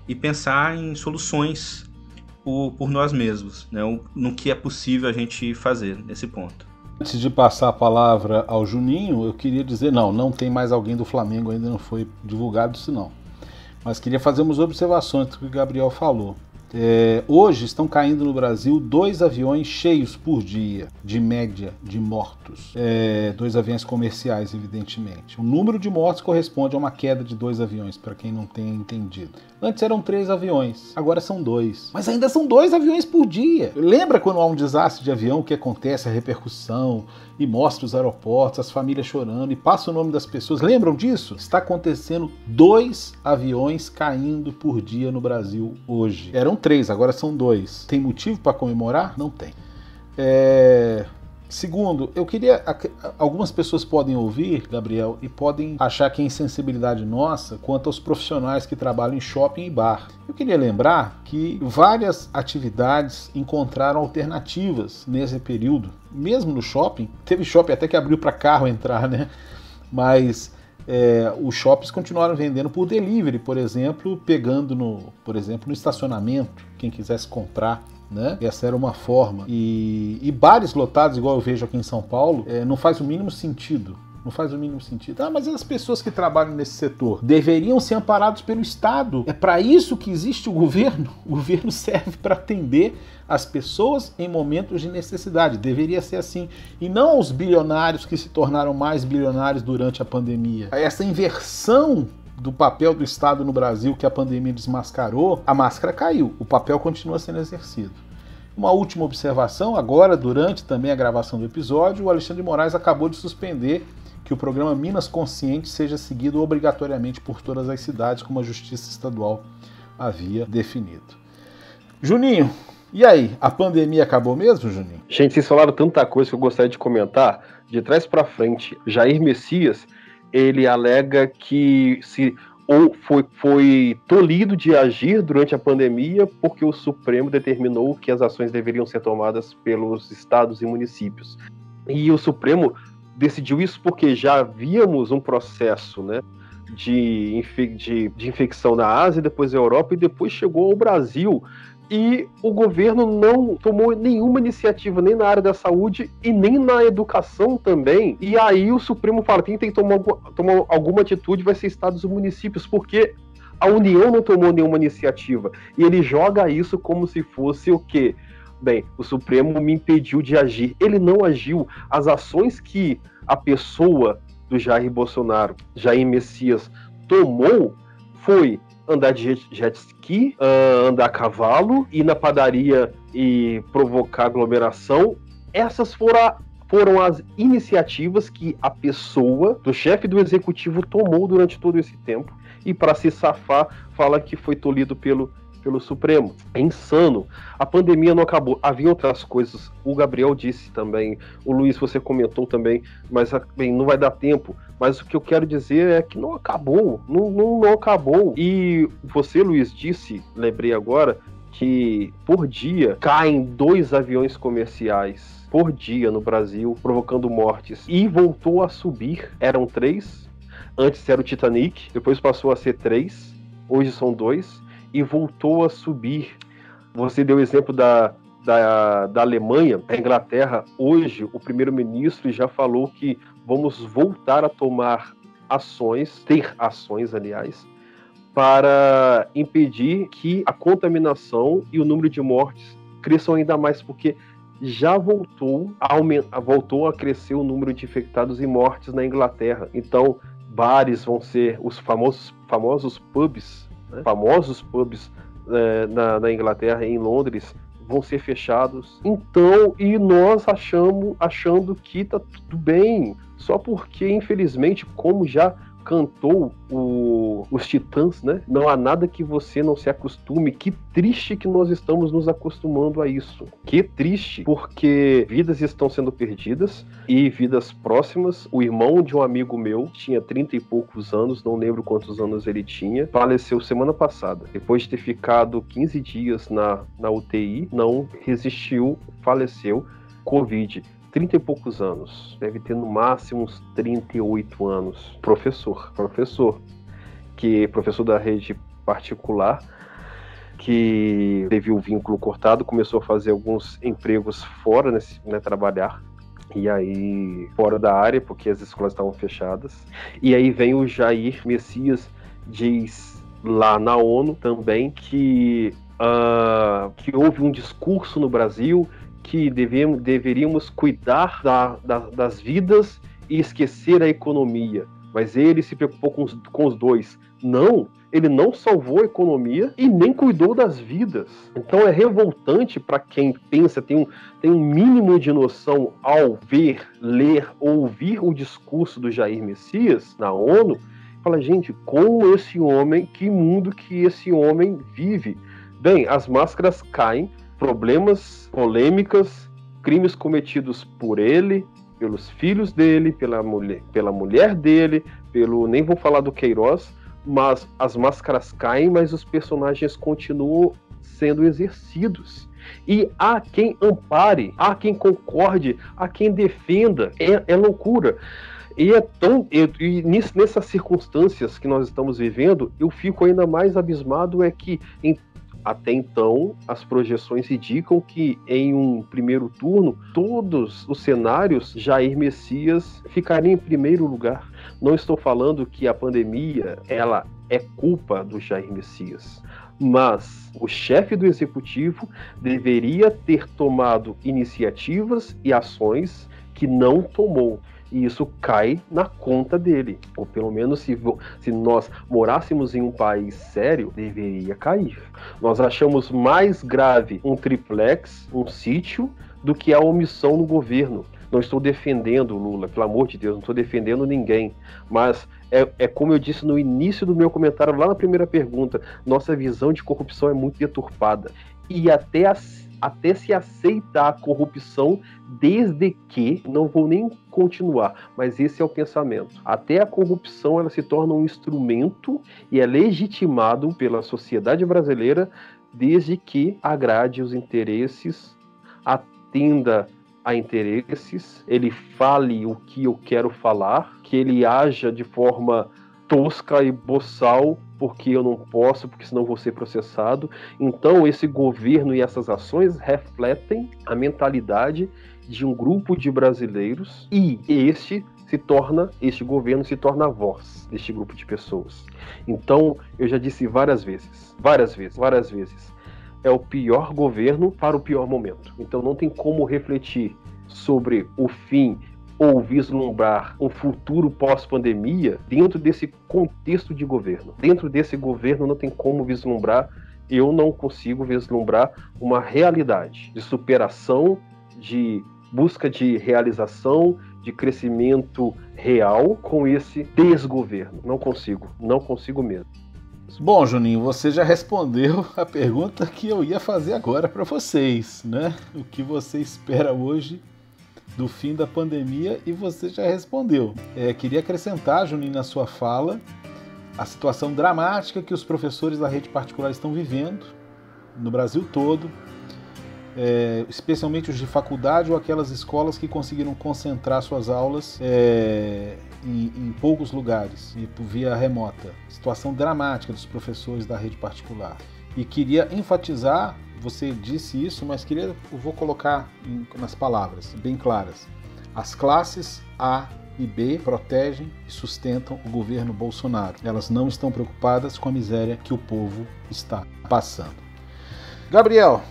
Speaker 2: e pensar em soluções por, por nós mesmos, né? no que é possível a gente fazer nesse ponto.
Speaker 1: Antes de passar a palavra ao Juninho, eu queria dizer, não, não tem mais alguém do Flamengo, ainda não foi divulgado isso não. Mas queria fazer umas observações do que o Gabriel falou. É, hoje estão caindo no Brasil dois aviões cheios por dia, de média, de mortos. É, dois aviões comerciais, evidentemente. O número de mortos corresponde a uma queda de dois aviões, para quem não tenha entendido. Antes eram três aviões, agora são dois. Mas ainda são dois aviões por dia. Lembra quando há um desastre de avião, o que acontece, a repercussão, e mostra os aeroportos, as famílias chorando, e passa o nome das pessoas. Lembram disso? Está acontecendo dois aviões caindo por dia no Brasil hoje. Eram três, agora são dois. Tem motivo para comemorar? Não tem. É... Segundo, eu queria. Algumas pessoas podem ouvir, Gabriel, e podem achar que é insensibilidade nossa quanto aos profissionais que trabalham em shopping e bar. Eu queria lembrar que várias atividades encontraram alternativas nesse período, mesmo no shopping. Teve shopping até que abriu para carro entrar, né? Mas é, os shoppings continuaram vendendo por delivery, por exemplo, pegando no, por exemplo, no estacionamento, quem quisesse comprar né? Essa era uma forma. E, e bares lotados, igual eu vejo aqui em São Paulo, é, não faz o mínimo sentido. Não faz o mínimo sentido. Ah, mas as pessoas que trabalham nesse setor deveriam ser amparados pelo Estado. É para isso que existe o governo. O governo serve para atender as pessoas em momentos de necessidade. Deveria ser assim. E não aos bilionários que se tornaram mais bilionários durante a pandemia. Essa inversão do papel do Estado no Brasil que a pandemia desmascarou, a máscara caiu, o papel continua sendo exercido. Uma última observação, agora, durante também a gravação do episódio, o Alexandre Moraes acabou de suspender que o programa Minas Consciente seja seguido obrigatoriamente por todas as cidades, como a Justiça Estadual havia definido. Juninho, e aí, a pandemia acabou mesmo, Juninho?
Speaker 3: Gente, vocês falaram tanta coisa que eu gostaria de comentar. De trás para frente, Jair Messias ele alega que se ou foi, foi tolhido de agir durante a pandemia porque o Supremo determinou que as ações deveriam ser tomadas pelos estados e municípios. E o Supremo decidiu isso porque já havíamos um processo né, de, de, de infecção na Ásia, depois na Europa e depois chegou ao Brasil e o governo não tomou nenhuma iniciativa nem na área da saúde e nem na educação também. E aí o Supremo fala: quem tem que tomar, tomar alguma atitude vai ser estados e municípios, porque a União não tomou nenhuma iniciativa. E ele joga isso como se fosse o quê? Bem, o Supremo me impediu de agir. Ele não agiu. As ações que a pessoa do Jair Bolsonaro, Jair Messias, tomou foi andar de jet ski, uh, andar a cavalo, ir na padaria e provocar aglomeração. Essas foram, foram as iniciativas que a pessoa do chefe do executivo tomou durante todo esse tempo. E para se safar, fala que foi tolhido pelo pelo Supremo. É insano. A pandemia não acabou. Havia outras coisas. O Gabriel disse também, o Luiz, você comentou também, mas bem, não vai dar tempo. Mas o que eu quero dizer é que não acabou. Não, não, não acabou. E você, Luiz, disse, lembrei agora, que por dia caem dois aviões comerciais por dia no Brasil, provocando mortes. E voltou a subir. Eram três. Antes era o Titanic, depois passou a ser três. Hoje são dois e voltou a subir. Você deu o exemplo da, da, da Alemanha, a Inglaterra. Hoje, o primeiro-ministro já falou que vamos voltar a tomar ações, ter ações, aliás, para impedir que a contaminação e o número de mortes cresçam ainda mais, porque já voltou a, voltou a crescer o número de infectados e mortes na Inglaterra. Então, bares vão ser os famosos, famosos pubs? Famosos pubs é, na, na, Inglaterra em Londres vão ser fechados. Então, e nós achamos, achando que tá tudo bem, só porque, infelizmente, como já cantou o, os Titãs, né? Não há nada que você não se acostume. Que triste que nós estamos nos acostumando a isso. Que triste, porque vidas estão sendo perdidas e vidas próximas. O irmão de um amigo meu tinha 30 e poucos anos, não lembro quantos anos ele tinha, faleceu semana passada. Depois de ter ficado 15 dias na, na UTI, não resistiu, faleceu. Covid. 30 e poucos anos, deve ter no máximo uns 38 anos. Professor, professor, que professor da rede particular, que teve o vínculo cortado, começou a fazer alguns empregos fora, nesse, né, trabalhar. E aí, fora da área, porque as escolas estavam fechadas. E aí vem o Jair Messias, diz lá na ONU também que, uh, que houve um discurso no Brasil que devemos, deveríamos cuidar da, da, das vidas e esquecer a economia. Mas ele se preocupou com os, com os dois. Não, ele não salvou a economia e nem cuidou das vidas. Então é revoltante para quem pensa, tem um, tem um mínimo de noção ao ver, ler ou ouvir o discurso do Jair Messias na ONU, fala, gente, como esse homem, que mundo que esse homem vive? Bem, as máscaras caem, problemas, polêmicas, crimes cometidos por ele, pelos filhos dele, pela mulher, pela mulher dele, pelo nem vou falar do Queiroz, mas as máscaras caem, mas os personagens continuam sendo exercidos. E há quem ampare, há quem concorde, há quem defenda. É, é loucura. E é tão. E, e nessas circunstâncias que nós estamos vivendo, eu fico ainda mais abismado é que em até então, as projeções indicam que em um primeiro turno, todos os cenários Jair Messias ficariam em primeiro lugar. Não estou falando que a pandemia ela é culpa do Jair Messias, mas o chefe do executivo deveria ter tomado iniciativas e ações que não tomou e isso cai na conta dele. Ou pelo menos se, se nós morássemos em um país sério, deveria cair. Nós achamos mais grave um triplex, um sítio, do que a omissão no governo. Não estou defendendo Lula, pelo amor de Deus, não estou defendendo ninguém. Mas é, é, como eu disse no início do meu comentário, lá na primeira pergunta, nossa visão de corrupção é muito deturpada. E até assim até se aceitar a corrupção, desde que, não vou nem continuar, mas esse é o pensamento. Até a corrupção ela se torna um instrumento e é legitimado pela sociedade brasileira desde que agrade os interesses, atenda a interesses, ele fale o que eu quero falar, que ele haja de forma tosca e boçal porque eu não posso, porque senão vou ser processado. Então, esse governo e essas ações refletem a mentalidade de um grupo de brasileiros e este se torna, este governo se torna a voz deste grupo de pessoas. Então, eu já disse várias vezes, várias vezes, várias vezes, é o pior governo para o pior momento. Então, não tem como refletir sobre o fim ou vislumbrar um futuro pós-pandemia dentro desse contexto de governo. Dentro desse governo não tem como vislumbrar, eu não consigo vislumbrar uma realidade de superação, de busca de realização, de crescimento real com esse desgoverno. Não consigo, não consigo mesmo.
Speaker 1: Bom, Juninho, você já respondeu a pergunta que eu ia fazer agora para vocês, né? O que você espera hoje do fim da pandemia e você já respondeu. É, queria acrescentar, Juninho, na sua fala, a situação dramática que os professores da rede particular estão vivendo no Brasil todo, é, especialmente os de faculdade ou aquelas escolas que conseguiram concentrar suas aulas é, em, em, poucos lugares e por via remota. Situação dramática dos professores da rede particular. E queria enfatizar você disse isso, mas queria, eu vou colocar em, nas palavras bem claras. As classes A e B protegem e sustentam o governo Bolsonaro. Elas não estão preocupadas com a miséria que o povo está passando. Gabriel,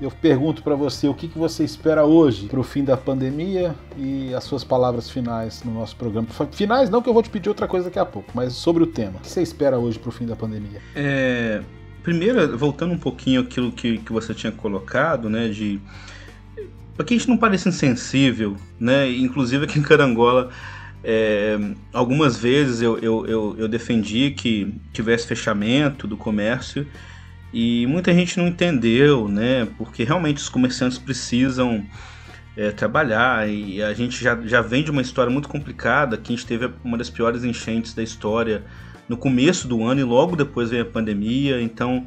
Speaker 1: eu pergunto para você o que, que você espera hoje para o fim da pandemia e as suas palavras finais no nosso programa. Finais não que eu vou te pedir outra coisa daqui a pouco, mas sobre o tema. O que você espera hoje para o fim da pandemia?
Speaker 2: É, primeiro, voltando um pouquinho aquilo que, que você tinha colocado, né, de para que a gente não pareça insensível, né, inclusive aqui em Carangola É, algumas vezes eu, eu, eu, eu, defendi que tivesse fechamento do comércio e muita gente não entendeu, né? Porque realmente os comerciantes precisam é, trabalhar e a gente já, já vem de uma história muito complicada, que a gente teve uma das piores enchentes da história no começo do ano e logo depois veio a pandemia, então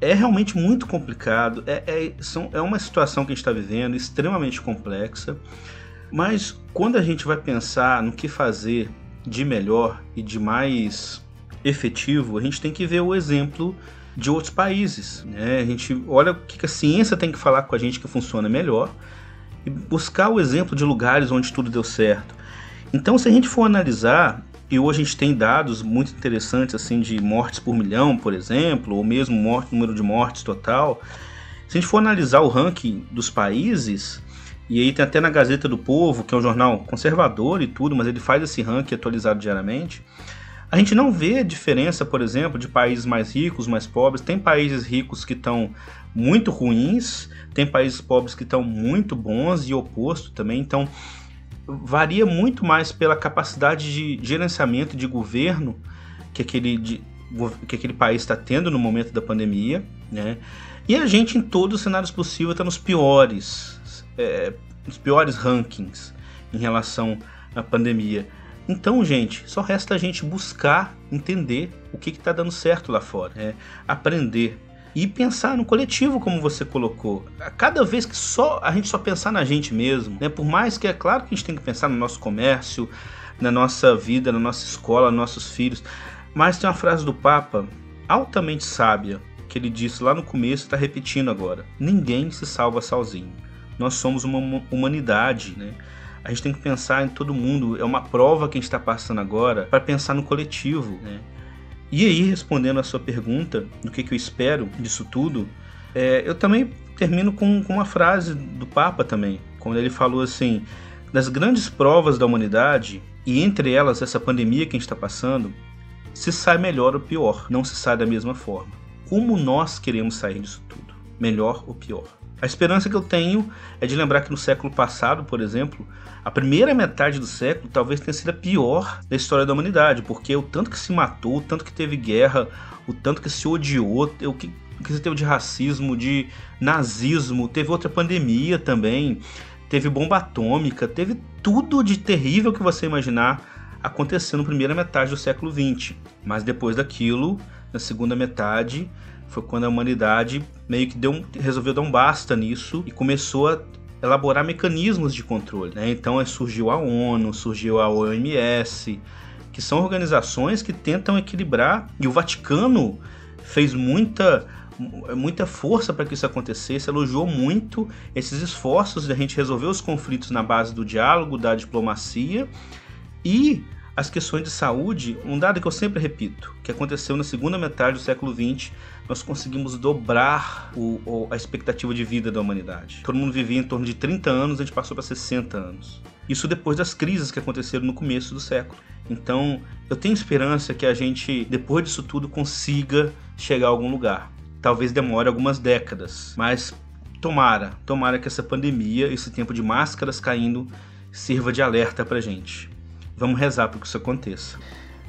Speaker 2: é realmente muito complicado, é, é, são, é uma situação que a gente está vivendo extremamente complexa. Mas quando a gente vai pensar no que fazer de melhor e de mais efetivo, a gente tem que ver o exemplo de outros países. Né? A gente olha o que a ciência tem que falar com a gente que funciona melhor e buscar o exemplo de lugares onde tudo deu certo. Então, se a gente for analisar, e hoje a gente tem dados muito interessantes assim de mortes por milhão, por exemplo, ou mesmo morte, número de mortes total. Se a gente for analisar o ranking dos países, e aí tem até na Gazeta do Povo, que é um jornal conservador e tudo, mas ele faz esse ranking atualizado diariamente. A gente não vê diferença, por exemplo, de países mais ricos, mais pobres. Tem países ricos que estão muito ruins, tem países pobres que estão muito bons e oposto também. Então, varia muito mais pela capacidade de gerenciamento de governo que aquele, de, que aquele país está tendo no momento da pandemia, né? E a gente, em todos os cenários possíveis, está nos piores é, os piores rankings em relação à pandemia. Então, gente, só resta a gente buscar entender o que está dando certo lá fora, é, aprender e pensar no coletivo, como você colocou. Cada vez que só a gente só pensar na gente mesmo, né? Por mais que é claro que a gente tem que pensar no nosso comércio, na nossa vida, na nossa escola, nos nossos filhos, mas tem uma frase do Papa altamente sábia que ele disse lá no começo, está repetindo agora: ninguém se salva sozinho nós somos uma humanidade, né? A gente tem que pensar em todo mundo. É uma prova que a gente está passando agora para pensar no coletivo, né? E aí, respondendo a sua pergunta, do que, que eu espero disso tudo, é, eu também termino com, com uma frase do Papa também, quando ele falou assim: das grandes provas da humanidade, e entre elas essa pandemia que a gente está passando, se sai melhor ou pior, não se sai da mesma forma. Como nós queremos sair disso tudo? Melhor ou pior? A esperança que eu tenho é de lembrar que no século passado, por exemplo, a primeira metade do século talvez tenha sido a pior da história da humanidade, porque o tanto que se matou, o tanto que teve guerra, o tanto que se odiou, o que, o que se teve de racismo, de nazismo, teve outra pandemia também, teve bomba atômica, teve tudo de terrível que você imaginar acontecendo na primeira metade do século XX. Mas depois daquilo, na segunda metade, foi quando a humanidade meio que deu, resolveu dar um basta nisso e começou a elaborar mecanismos de controle. Né? Então surgiu a ONU, surgiu a OMS, que são organizações que tentam equilibrar, e o Vaticano fez muita muita força para que isso acontecesse, elogiou muito esses esforços de a gente resolver os conflitos na base do diálogo, da diplomacia e as questões de saúde, um dado que eu sempre repito, que aconteceu na segunda metade do século XX, nós conseguimos dobrar o, o, a expectativa de vida da humanidade. Todo mundo vivia em torno de 30 anos, a gente passou para 60 anos. Isso depois das crises que aconteceram no começo do século. Então, eu tenho esperança que a gente, depois disso tudo, consiga chegar a algum lugar. Talvez demore algumas décadas, mas tomara, tomara que essa pandemia, esse tempo de máscaras caindo, sirva de alerta pra gente. Vamos rezar para que isso aconteça.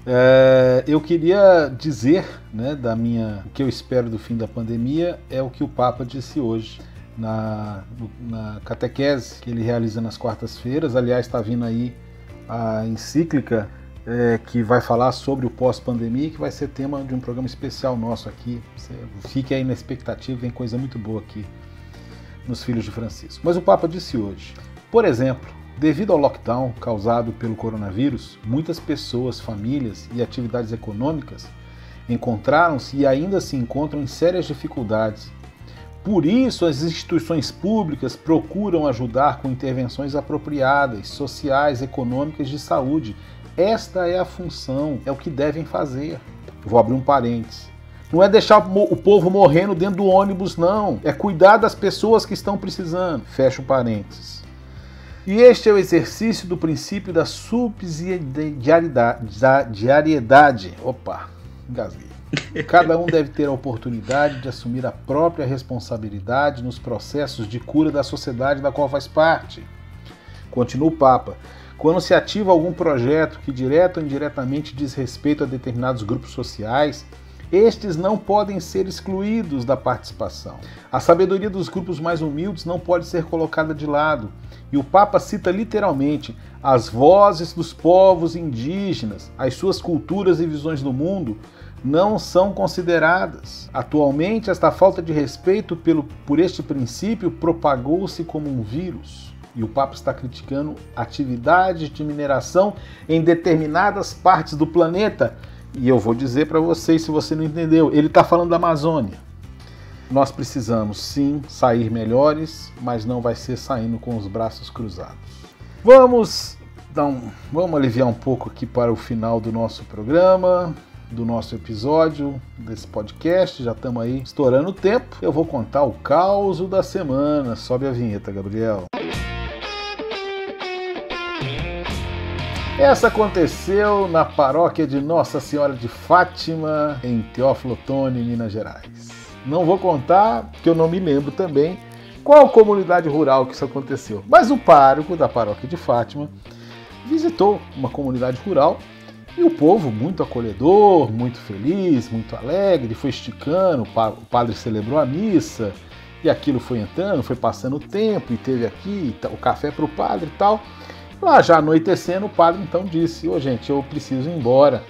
Speaker 1: É, eu queria dizer, né, da minha, o que eu espero do fim da pandemia é o que o Papa disse hoje na, na catequese que ele realiza nas quartas-feiras. Aliás, está vindo aí a encíclica é, que vai falar sobre o pós-pandemia, que vai ser tema de um programa especial nosso aqui. Fique aí na expectativa, vem coisa muito boa aqui nos Filhos de Francisco. Mas o Papa disse hoje, por exemplo, Devido ao lockdown causado pelo coronavírus, muitas pessoas, famílias e atividades econômicas encontraram-se e ainda se encontram em sérias dificuldades. Por isso, as instituições públicas procuram ajudar com intervenções apropriadas, sociais, econômicas de saúde. Esta é a função, é o que devem fazer. Vou abrir um parênteses. Não é deixar o povo morrendo dentro do ônibus, não. É cuidar das pessoas que estão precisando. Fecha o parênteses. E este é o exercício do princípio da subsidiariedade. Opa, engasguei. Cada um deve ter a oportunidade de assumir a própria responsabilidade nos processos de cura da sociedade da qual faz parte. Continua o Papa. quando se ativa algum projeto que direto ou indiretamente diz respeito a determinados grupos sociais, estes não podem ser excluídos da participação. A sabedoria dos grupos mais humildes não pode ser colocada de lado. E o Papa cita literalmente as vozes dos povos indígenas, as suas culturas e visões do mundo não são consideradas. Atualmente, esta falta de respeito pelo, por este princípio propagou-se como um vírus. E o Papa está criticando atividades de mineração em determinadas partes do planeta. E eu vou dizer para vocês, se você não entendeu, ele está falando da Amazônia. Nós precisamos sim sair melhores, mas não vai ser saindo com os braços cruzados. Vamos um, vamos aliviar um pouco aqui para o final do nosso programa do nosso episódio, desse podcast. Já estamos aí estourando o tempo. Eu vou contar o caos da semana. Sobe a vinheta, Gabriel. Essa aconteceu na paróquia de Nossa Senhora de Fátima, em Teófilo Otoni, Minas Gerais. Não vou contar, porque eu não me lembro também qual comunidade rural que isso aconteceu. Mas o pároco da paróquia de Fátima visitou uma comunidade rural e o povo muito acolhedor, muito feliz, muito alegre, foi esticando, o padre celebrou a missa, e aquilo foi entrando, foi passando o tempo, e teve aqui o café para o padre e tal. Lá já anoitecendo, o padre então disse: Ô gente, eu preciso ir embora.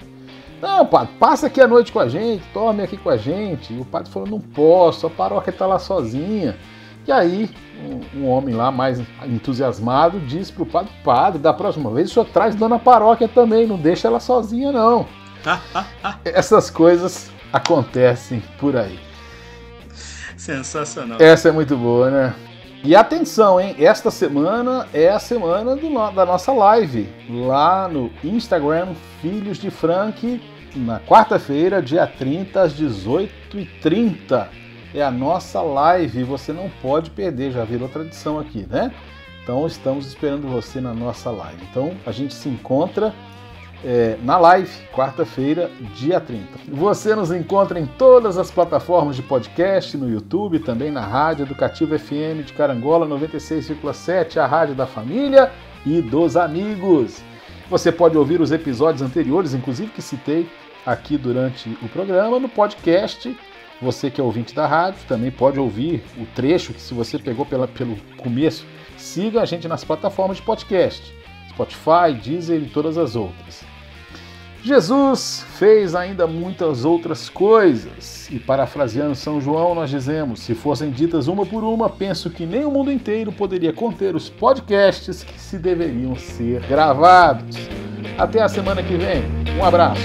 Speaker 1: Não, padre, passa aqui a noite com a gente, tome aqui com a gente. E o padre falou: Não posso, a paróquia está lá sozinha. E aí, um, um, homem lá mais entusiasmado disse para o padre: Padre, da próxima vez o senhor traz dona paróquia também, não deixa ela sozinha, não. Essas coisas acontecem por aí.
Speaker 2: Sensacional.
Speaker 1: Essa é muito boa, né? E atenção, hein? Esta semana é a semana do, da nossa live lá no Instagram Filhos de Frank, na quarta-feira, dia 30, às 18h30 é a nossa live. Você não pode perder, já virou tradição aqui, né? Então estamos esperando você na nossa live. Então a gente se encontra é, na live, quarta-feira, dia 30. Você nos encontra em todas as plataformas de podcast, no YouTube, também na Rádio Educativa FM de Carangola 96,7, a rádio da família e dos amigos. Você pode ouvir os episódios anteriores, inclusive que citei aqui durante o programa, no podcast você que é ouvinte da rádio também pode ouvir o trecho que se você pegou pela, pelo começo, siga a gente nas plataformas de podcast, Spotify, Deezer e todas as outras. Jesus fez ainda muitas outras coisas, e parafraseando São João, nós dizemos: se fossem ditas uma por uma, penso que nem o mundo inteiro poderia conter os podcasts que se deveriam ser gravados. Até a semana que vem, um abraço.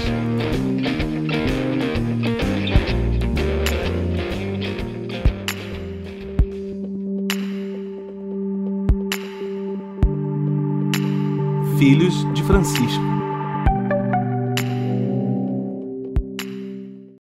Speaker 5: filhos de Francisco.